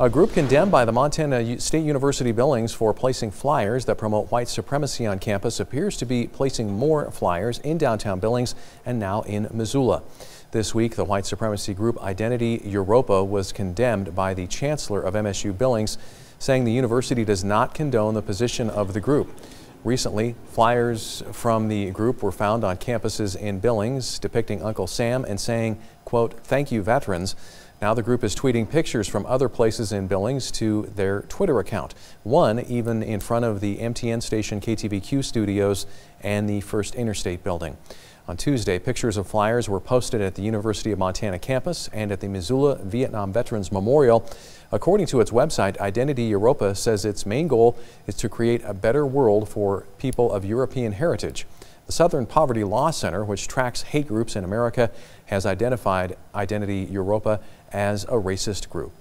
A group condemned by the Montana State University Billings for placing flyers that promote white supremacy on campus appears to be placing more flyers in downtown Billings and now in Missoula. This week, the white supremacy group Identity Evropa was condemned by the chancellor of MSU Billings, saying the university does not condone the position of the group. Recently, flyers from the group were found on campuses in Billings depicting Uncle Sam and saying, quote, thank you veterans. Now the group is tweeting pictures from other places in Billings to their Twitter account. One even in front of the MTN station KTVQ studios and the First Interstate building. On Tuesday, pictures of flyers were posted at the University of Montana campus and at the Missoula Vietnam Veterans Memorial. According to its website, Identity Evropa says its main goal is to create a better world for people of European heritage. The Southern Poverty Law Center, which tracks hate groups in America, has identified Identity Evropa as a racist group.